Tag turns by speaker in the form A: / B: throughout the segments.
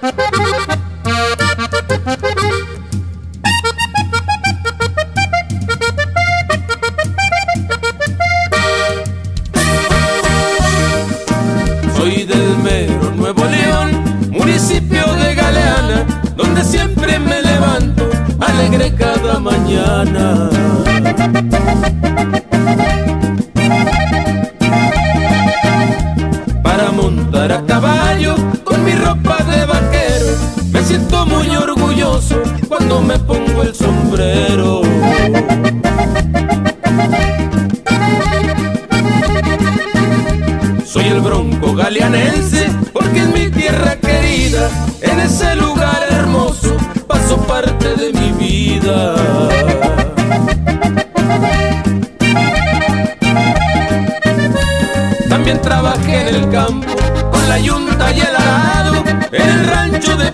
A: Soy del mero Nuevo León, municipio de Galeana, donde siempre me levanto alegre cada mañana. El bronco galeanense porque es mi tierra querida. En ese lugar hermoso paso parte de mi vida. También trabajé en el campo con la yunta y el arado. En el rancho de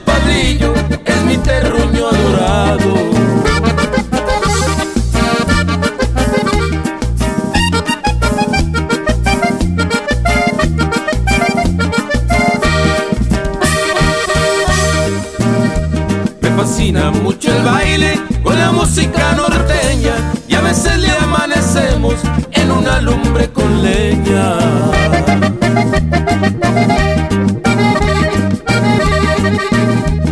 A: fascina mucho el baile con la música norteña y a veces le amanecemos en una lumbre con leña.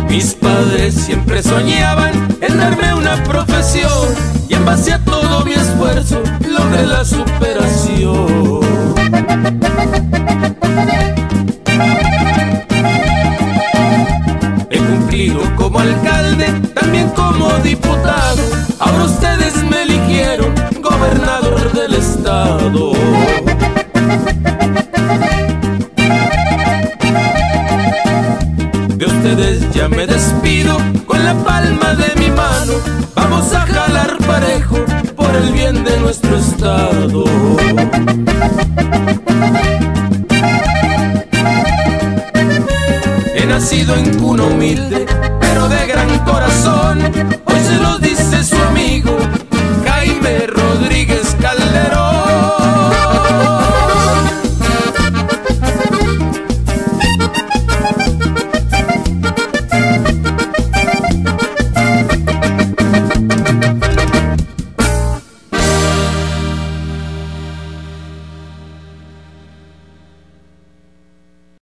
A: Mis padres siempre soñaban en darme una profesión y en base a todo mi esfuerzo logré la superación. como alcalde, también como diputado. Ahora ustedes me eligieron gobernador del estado. De ustedes ya me despido con la palma de mi mano. Vamos a jalar parejo por el bien de nuestro estado. He nacido en cuna humilde